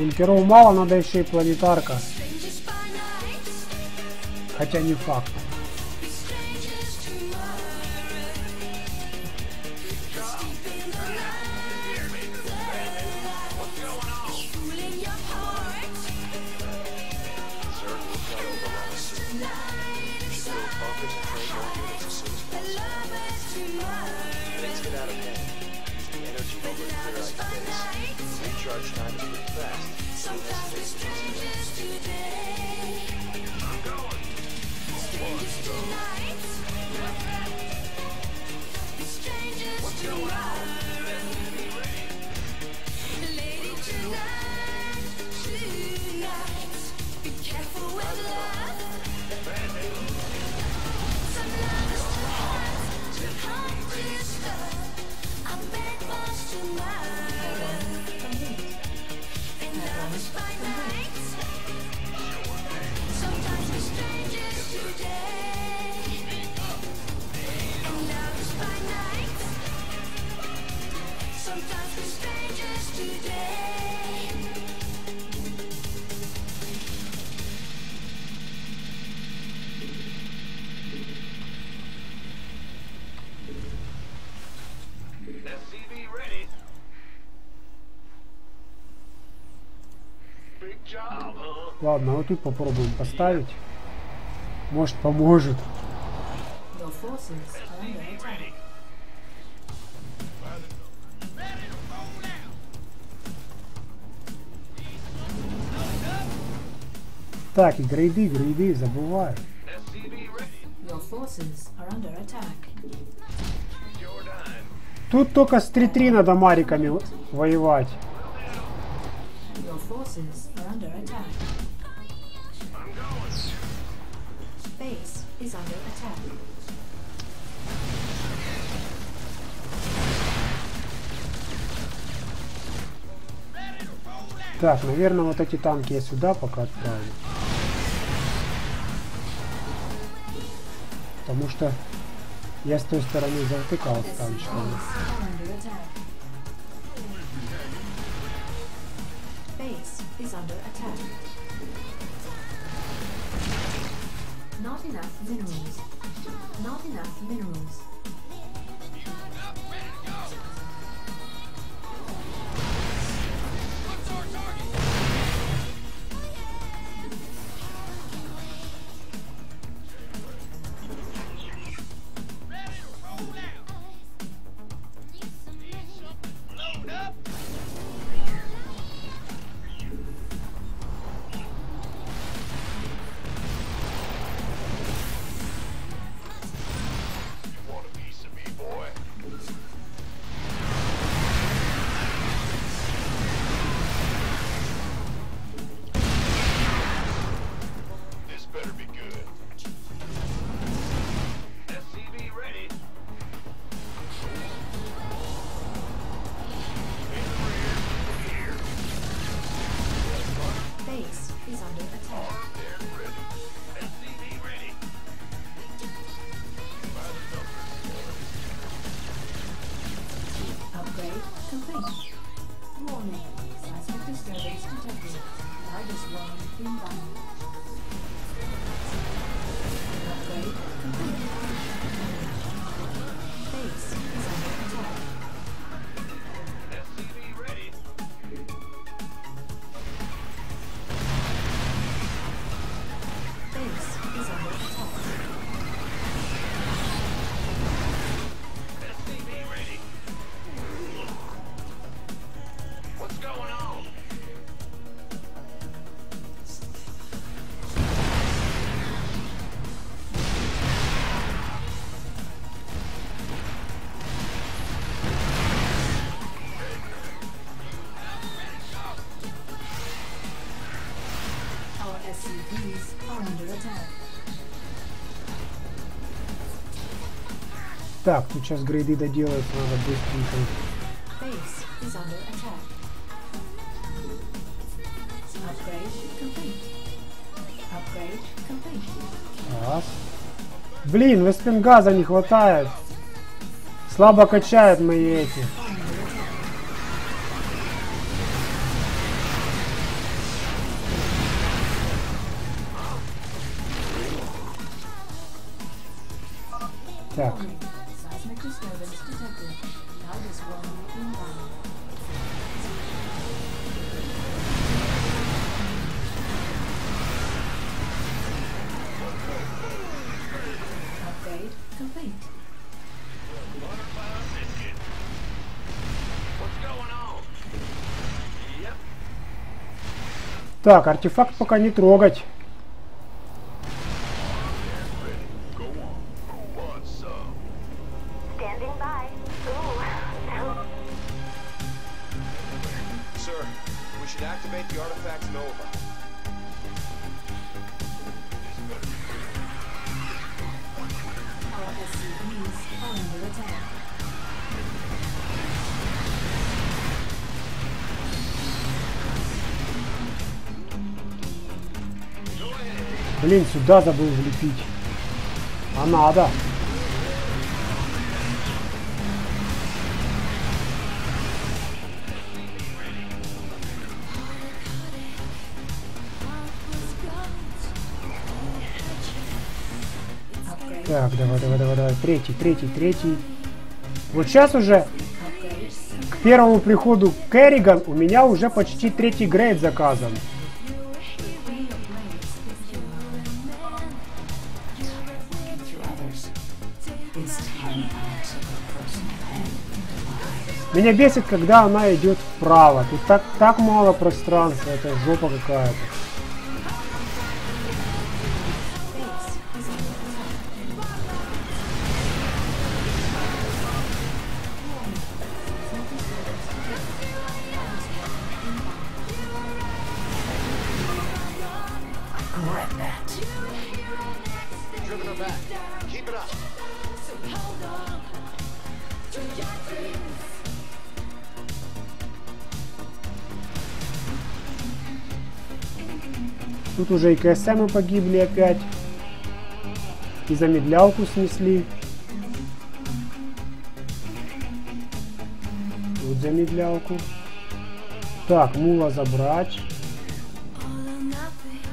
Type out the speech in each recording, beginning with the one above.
Бункеров мало, надо еще и планетарка. Хотя не факт. Ладно, вот тут попробуем поставить. Может поможет. Так, и грейды, грейды, забываю. Тут только с 3-3 надо мариками воевать. Your forces are under attack. Base is under attack. Так, наверное, вот эти танки я сюда пока отправлю. Потому что я с той стороны завтыкал с танчиками. Base is under attack. Not enough minerals. Not enough minerals. Так, тут сейчас грейды доделать надо быстренько. Раз. Блин, веспингаза не хватает. Слабо качают мои эти. Так, артефакт пока не трогать. Сюда забыл влепить. А надо. Так, давай, давай, давай, давай. Третий, третий, третий. Вот сейчас уже к первому приходу Керриган у меня уже почти третий грейд заказан. Меня bесит, когда она идет вправо. Тут так, так мало пространства, это жопа какая-то. Тут уже и КСМы погибли опять. И замедлялку снесли. Тут замедлялку. Так, мула забрать.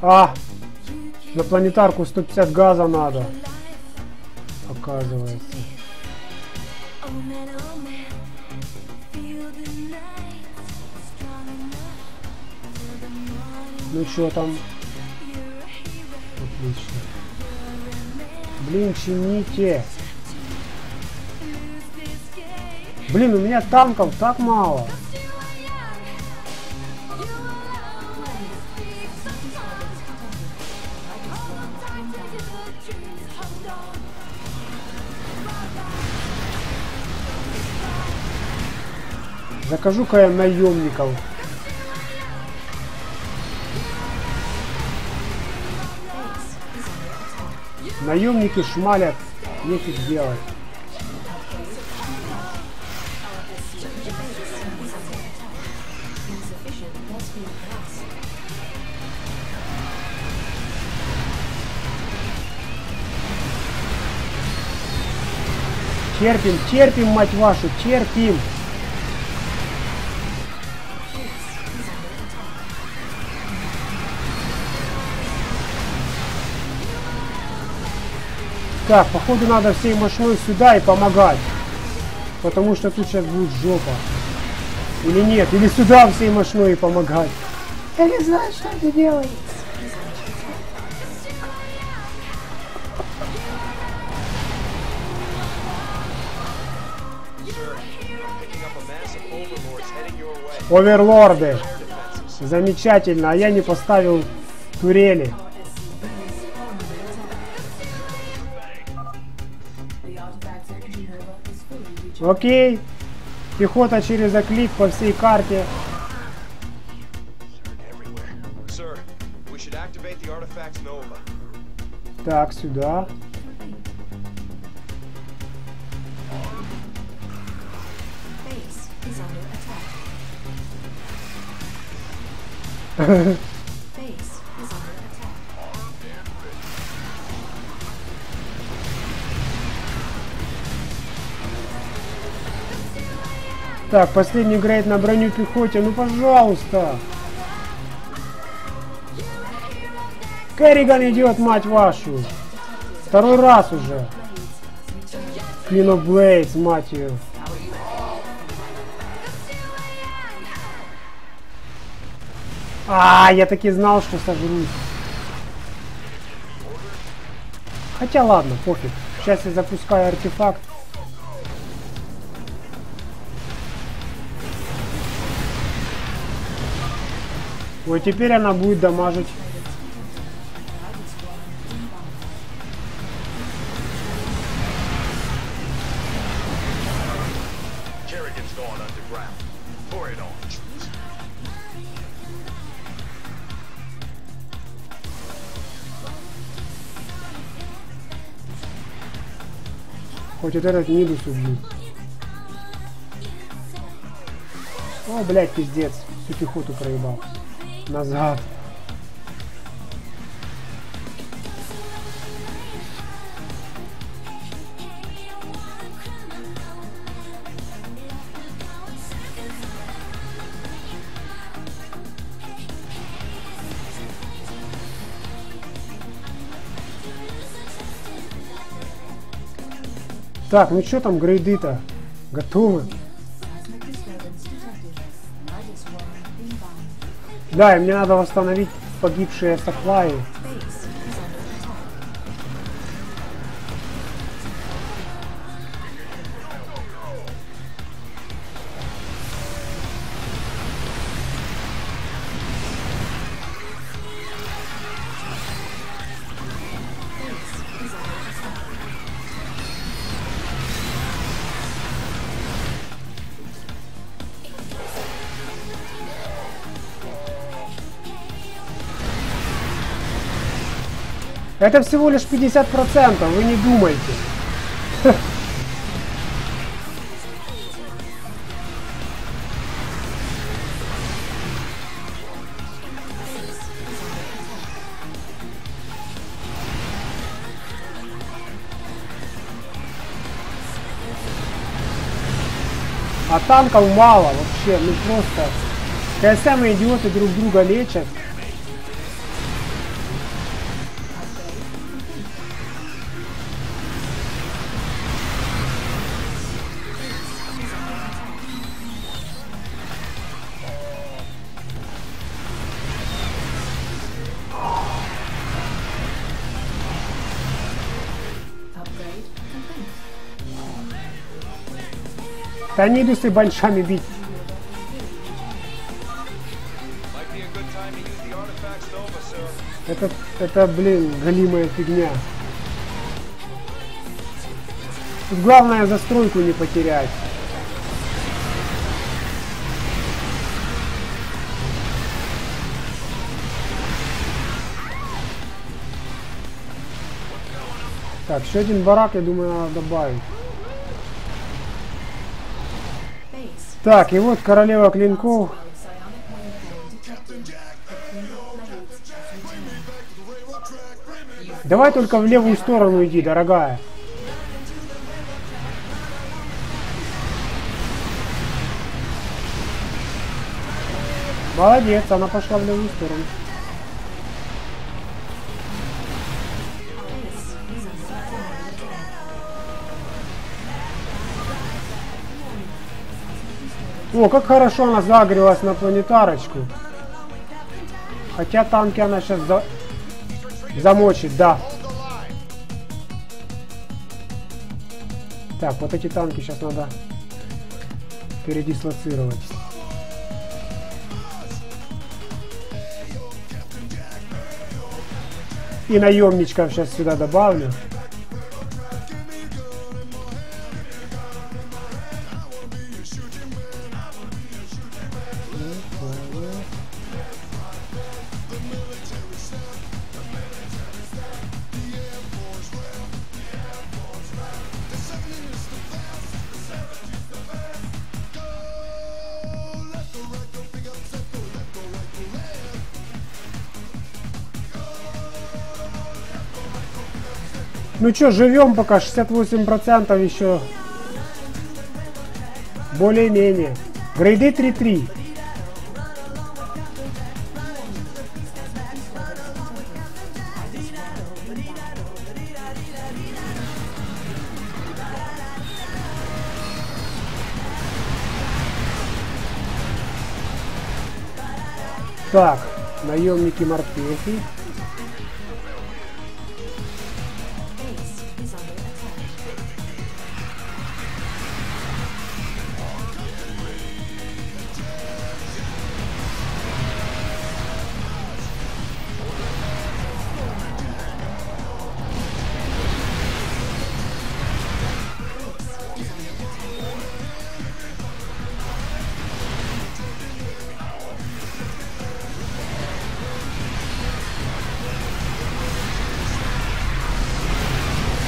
А! На планетарку 150 газа надо. Оказывается. Ну что там? Отлично. Блин, чините. Блин, у меня танков так мало. Закажу-ка я наемников. Наемники шмалят. Нефиг делать. Терпим, терпим, мать вашу, терпим. Так, походу надо всей мощной сюда и помогать. Потому что тут сейчас будет жопа. Или нет, или сюда всей мощной и помогать. Я не знаю, что your way. Оверлорды. Замечательно, а я не поставил турели. Окей. Пехота через оклик по всей карте. Так, сюда. Base is under attack. Так, последний грейд на броню пехоте. Ну, пожалуйста. Керриган идет, мать вашу. Второй раз уже. Клинок Блейдс, мать ее. А, я таки знал, что сожрусь. Хотя ладно, пофиг. Сейчас я запускаю артефакт. Вот теперь она будет дамажить. Хоть вот этот Нидус убью. О, блядь, пиздец. Всю пехоту проебал. Назад. Так, ну что там грейды-то? Готовы? Да, и мне надо восстановить погибшие саплаи. Это всего лишь 50%, вы не думайте. А танков мало вообще, ну просто. КСМ и идиоты друг друга лечат. To use the artifacts Nova, sir. Это, это, блин, галимая фигня. Тут главное застройку не потерять. Так, еще один барак, я думаю, надо добавить. Так, и вот королева клинков. Давай только в левую сторону иди, дорогая. Молодец, она пошла в левую сторону. О, как хорошо она загрелась на планетарочку. Хотя танки она сейчас за... замочит, да. Так, вот эти танки сейчас надо передислоцировать. И наемничков сейчас сюда добавлю. Ну что, живем пока, 68% еще. Более-менее. Грейды 3-3. Так, наемники морпехи.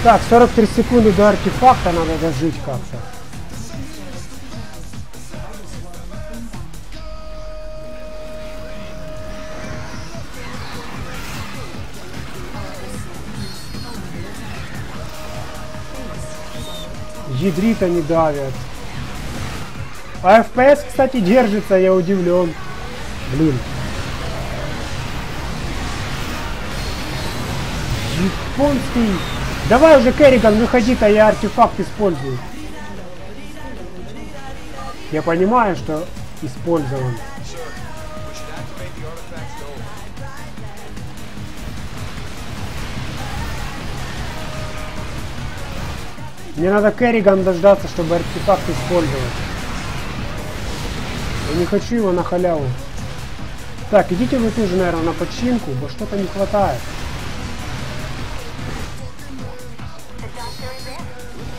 Так, 43 секунды до артефакта надо дожить как-то. Ядрит они давят. А FPS, кстати, держится, я удивлен. Блин. Японский. Давай уже, Керриган, выходи-то, я артефакт использую. Я понимаю, что использован. Мне надо Керриган дождаться, чтобы артефакт использовать. Я не хочу его на халяву. Так, идите вы тоже, наверное, на починку, бо что-то не хватает.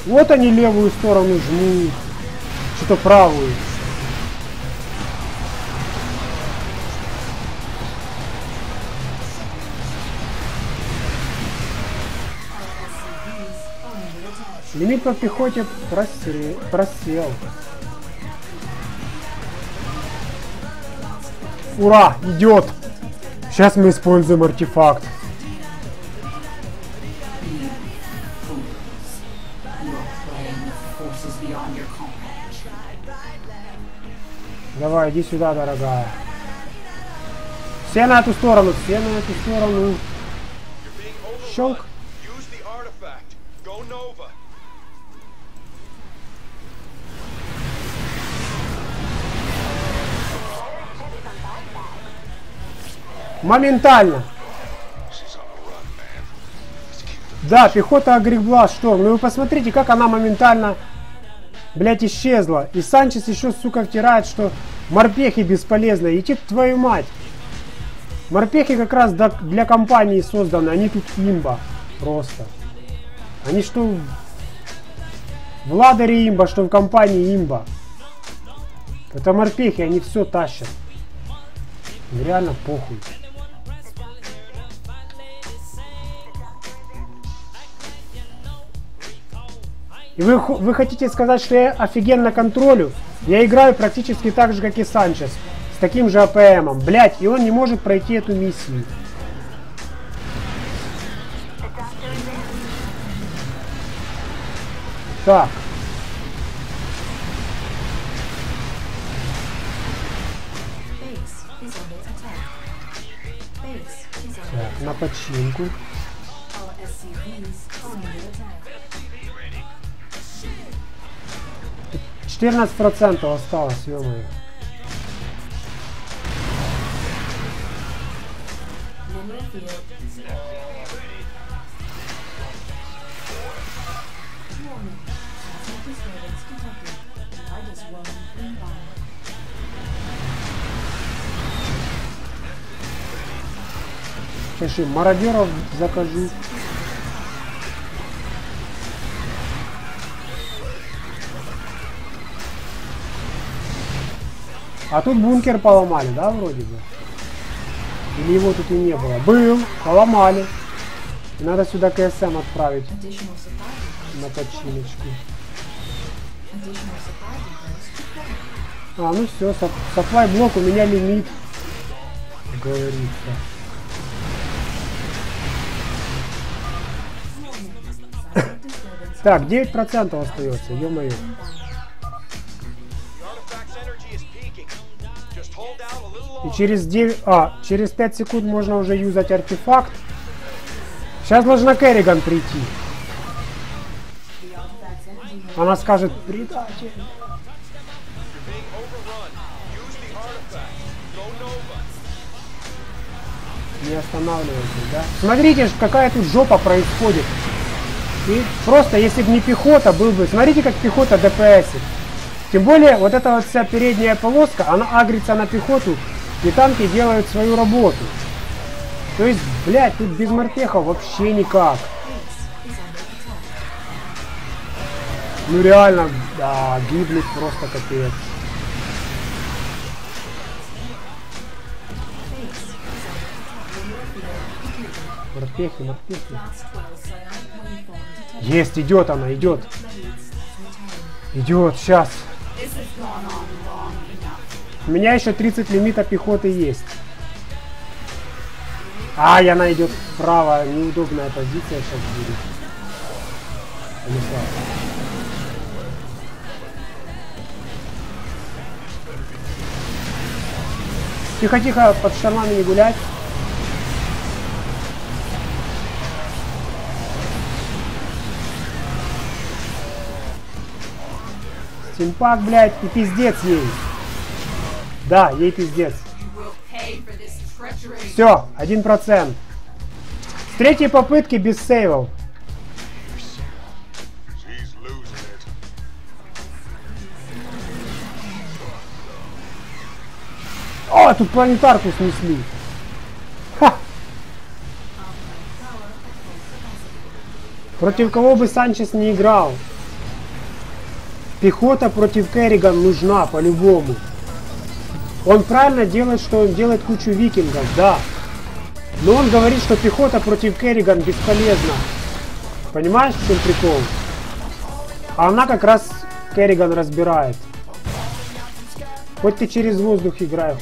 Вот они левую сторону жмут. Что-то правую. Лимит по пехоте просре- просел. Ура! Идет! Сейчас мы используем артефакт. Давай, иди сюда, дорогая. Все на эту сторону, все на эту сторону. Щелк. Моментально. Да, пехота Агрикблас, шторм. Ну вы посмотрите, как она моментально, блядь, исчезла. И Санчес еще, сука, втирает, что морпехи бесполезны. Идти твою мать. Морпехи как раз для компании созданы. Они тут имба. Просто. Они что в ладере имба, что в компании имба. Это морпехи, они все тащат. Реально похуй. И вы, вы хотите сказать, что я офигенно контролю? Я играю практически так же, как и Санчес. С таким же АПМом. Блять, и он не может пройти эту миссию. Так. Так, на починку. 14% осталось, ё-моё. Mineral field. Warning. А тут бункер поломали, да, вроде бы? Или его тут и не было? Был, поломали. И надо сюда КСМ отправить на починочку. А, ну все, supply блок, у меня лимит. Говорится. Так, 9% остается, ё-моё. И через 9... А, через 5 секунд можно уже юзать артефакт. Сейчас должна Керриган прийти. Она скажет. Не останавливайтесь, да? Смотрите, какая тут жопа происходит. И просто, если бы не пехота, был бы... Смотрите, как пехота ДПС. Тем более, вот эта вот вся передняя полоска, она агрится на пехоту, и танки делают свою работу. То есть, блядь, тут без морпехов вообще никак. Ну реально, да, гибнет просто капец. Морпехи, морпехи. Есть, идет она, идет. Идет, сейчас. У меня еще 30 лимита пехоты есть. Ай, она идет вправо. Неудобная позиция сейчас будет. Понесла. Тихо-тихо, под штормами не гулять. Стимпак, блядь, и пиздец ей. Да, ей пиздец. Все, один процент. С третьей попытки без сейвов. О, тут планетарку снесли. Ха! Против кого бы Санчес не играл? Пехота против Керриган нужна по-любому. Он правильно делает, что он делает кучу викингов, да. Но он говорит, что пехота против Керриган бесполезна. Понимаешь, в чем прикол? А она как раз Керриган разбирает. Хоть ты через воздух играй,